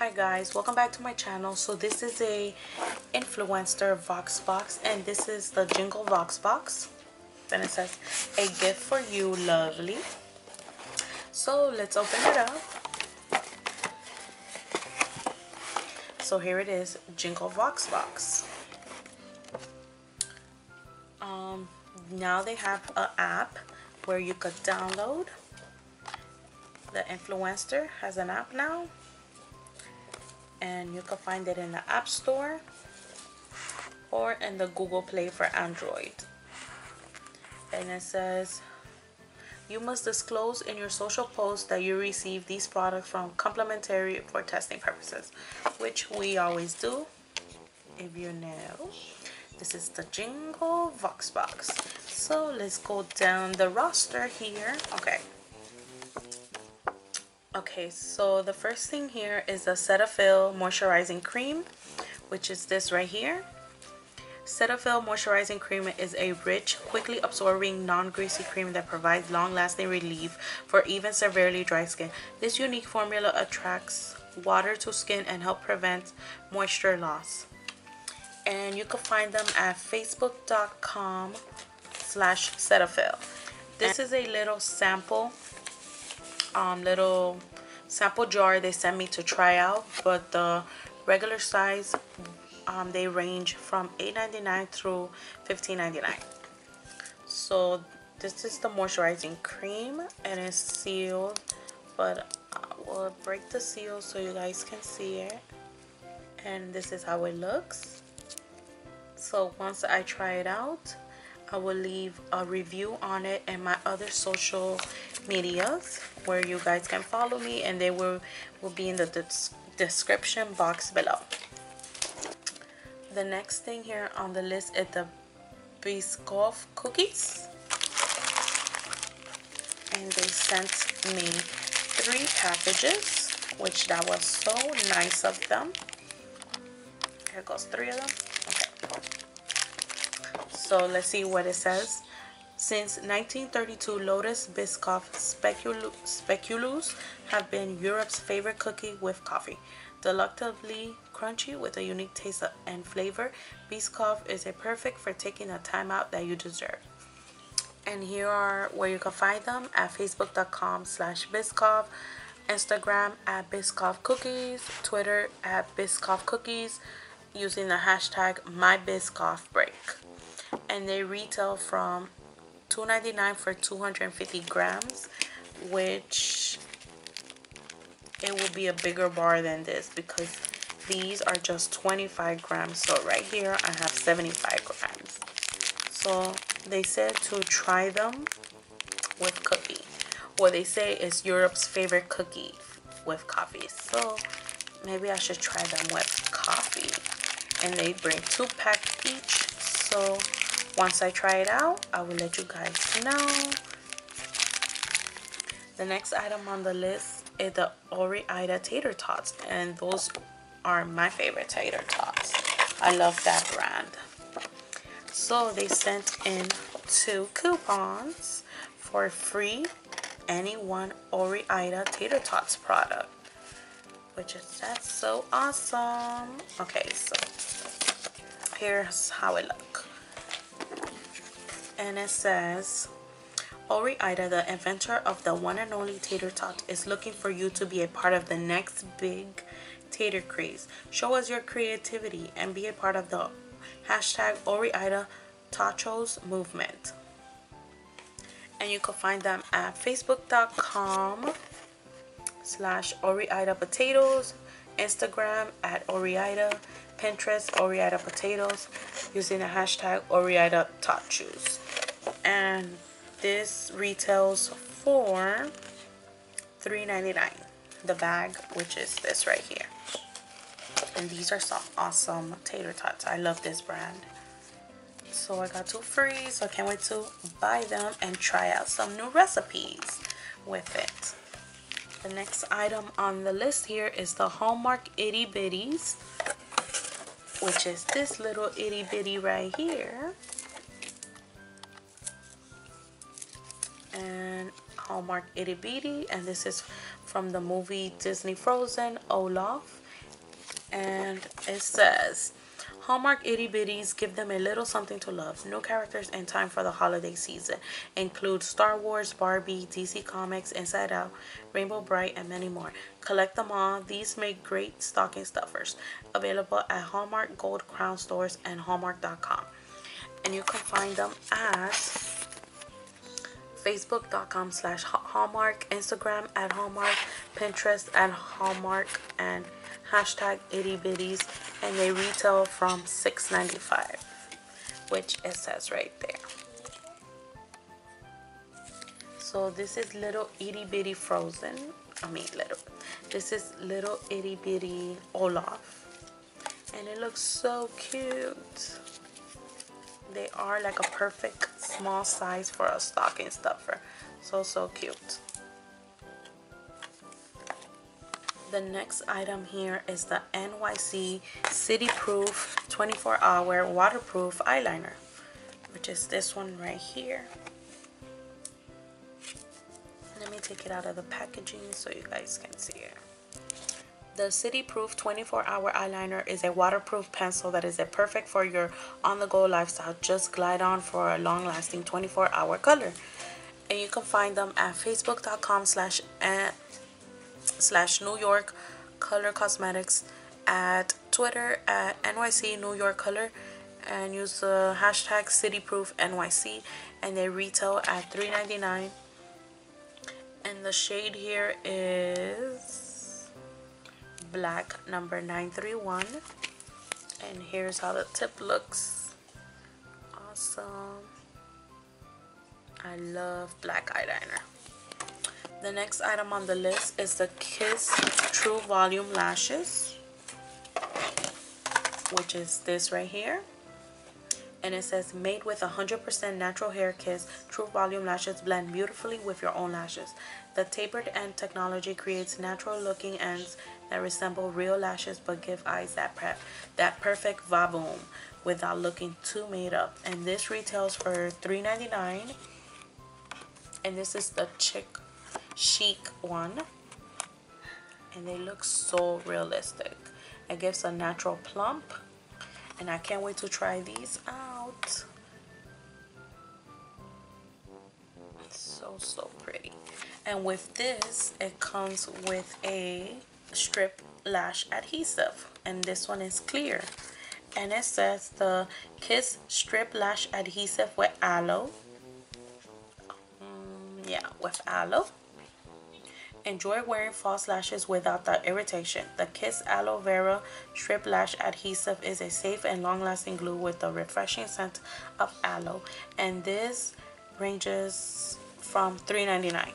hi guys. Welcome back to my channel. So this is a Influenster vox box and this is the jingle vox box. Then it says a gift for you lovely. So let's open it up. So here it is jingle vox box. Um now they have an app where you could download. The Influenster has an app now and you can find it in the app store or in the google play for android. And it says you must disclose in your social post that you receive these products from complimentary for testing purposes which we always do if you know this is the jingle vox box. So let's go down the roster here. Okay Okay, so the first thing here is the Cetaphil Moisturizing Cream, which is this right here. Cetaphil Moisturizing Cream is a rich, quickly absorbing, non-greasy cream that provides long-lasting relief for even severely dry skin. This unique formula attracts water to skin and help prevent moisture loss. And you can find them at facebook.com slash Cetaphil. This is a little sample um, little sample jar they sent me to try out but the regular size um, they range from $8.99 through $15.99 so this is the moisturizing cream and it's sealed but I will break the seal so you guys can see it. And this is how it looks. So once I try it out I will leave a review on it and my other social medias where you guys can follow me and they will, will be in the description box below. The next thing here on the list is the Biscoff cookies. And they sent me three packages, which that was so nice of them. Here goes three of them. So let's see what it says. Since 1932, Lotus Biscoff Speculoos have been Europe's favorite cookie with coffee. Delectably crunchy with a unique taste and flavor, Biscoff is a perfect for taking the time out that you deserve. And here are where you can find them at facebook.com slash Biscoff, Instagram at Biscoff Cookies, Twitter at Biscoff Cookies, using the hashtag MyBiscoffBreak and they retail from $2.99 for 250 grams which it will be a bigger bar than this because these are just 25 grams. So right here I have 75 grams. So they said to try them with cookie. What they say is Europe's favorite cookie with coffee. So maybe I should try them with coffee. And they bring two packs each. So once I try it out, I will let you guys know. The next item on the list is the Ore-Ida Tater Tots. And those are my favorite tater tots. I love that brand. So they sent in two coupons for free any one Ore-Ida Tater Tots product. Which is that's so awesome. Okay, so here's how it looks and it says Ore-Ida, the inventor of the one and only tater tot, is looking for you to be a part of the next big tater craze. Show us your creativity and be a part of the hashtag Ore-Ida Tachos movement. And you can find them at facebook.com slash Ore-Ida Potatoes, Instagram at Ore-Ida, Pinterest Ore-Ida Potatoes, using the hashtag Ore-Ida Tachos and this retails for $3.99 the bag which is this right here. And these are some awesome tater tots. I love this brand. So i got two free so i can't wait to buy them and try out some new recipes with it. The next item on the list here is the hallmark itty bitties which is this little itty bitty right here and Hallmark Itty Bitty and this is from the movie Disney Frozen Olaf and it says Hallmark itty bitties give them a little something to love. New characters in time for the holiday season include Star Wars, Barbie, DC Comics, Inside Out, Rainbow Brite, and many more. Collect them all. These make great stocking stuffers. Available at Hallmark Gold Crown stores and Hallmark.com. And you can find them at facebook.com slash hallmark instagram at hallmark pinterest at hallmark and hashtag itty bitties and they retail from $6.95 which it says right there. So this is little itty bitty frozen. I mean little. This is little itty bitty olaf. And it looks so cute they are like a perfect small size for a stocking stuffer. So so cute. The next item here is the NYC City Proof 24 hour waterproof eyeliner which is this one right here. Let me take it out of the packaging so you guys can see it the City Proof 24 hour eyeliner is a waterproof pencil that is a perfect for your on-the-go lifestyle. Just glide on for a long-lasting 24 hour color. And you can find them at facebook.com slash eh, slash New York Color Cosmetics at Twitter at NYC New York Color and use the hashtag CityProof NYC and they retail at $3.99 and the shade here is black number 931 and here's how the tip looks. Awesome. I love black eyeliner. The next item on the list is the Kiss True Volume Lashes, which is this right here. And it says, made with 100% natural hair kiss, True Volume Lashes blend beautifully with your own lashes. The tapered end technology creates natural looking ends that resemble real lashes but give eyes that prep, that perfect va-boom without looking too made up. And this retails for $3.99. And this is the Chick chic one and they look so realistic it gives a natural plump and I can't wait to try these out so so pretty. And with this it comes with a strip lash adhesive and this one is clear. And it says the kiss strip lash adhesive with aloe. Um, yeah with aloe Enjoy wearing false lashes without the irritation. The Kiss Aloe Vera Strip Lash Adhesive is a safe and long-lasting glue with the refreshing scent of aloe. And this ranges from $3.99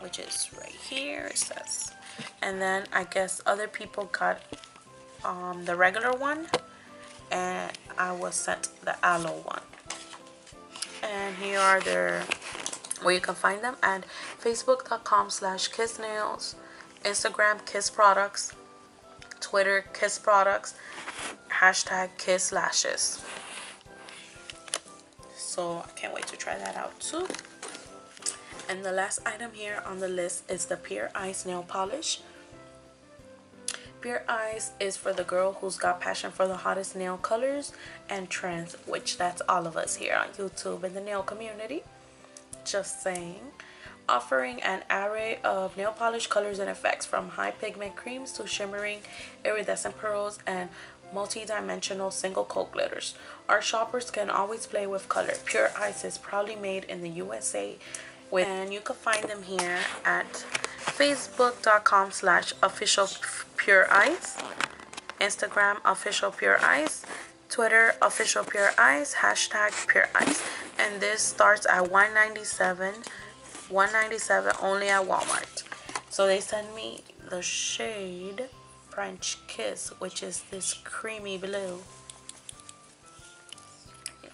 which is right here it says and then I guess other people got um, the regular one and I was sent the aloe one and here are their where you can find them at facebook.com slash kiss nails instagram kiss products twitter kiss products hashtag kiss lashes. So i can't wait to try that out too. And the last item here on the list is the pure ice nail polish. Pure Ice is for the girl who's got passion for the hottest nail colors and trends, which that's all of us here on YouTube in the nail community just saying offering an array of nail polish colors and effects from high pigment creams to shimmering iridescent pearls and multi-dimensional single coat glitters. Our shoppers can always play with color. Pure Ice is proudly made in the USA with, and you can find them here at facebook.com slash official pure ice instagram official pure ice twitter official pure ice hashtag pure ice and this starts at 197 197 only at Walmart. So they sent me the shade French Kiss which is this creamy blue.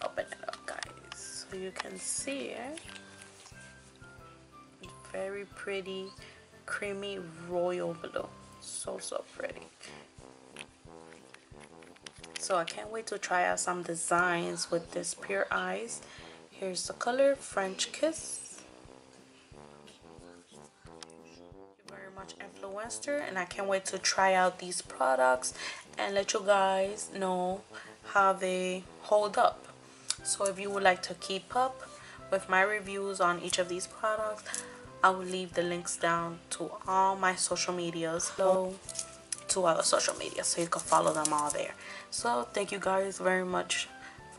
Open it up guys so you can see it. Very pretty creamy royal blue. So so pretty. So I can't wait to try out some designs with this pure ice Here's the color, French Kiss. Very much Influenster and I can't wait to try out these products and let you guys know how they hold up. So if you would like to keep up with my reviews on each of these products, I will leave the links down to all my social medias. So to other social media so you can follow them all there. So thank you guys very much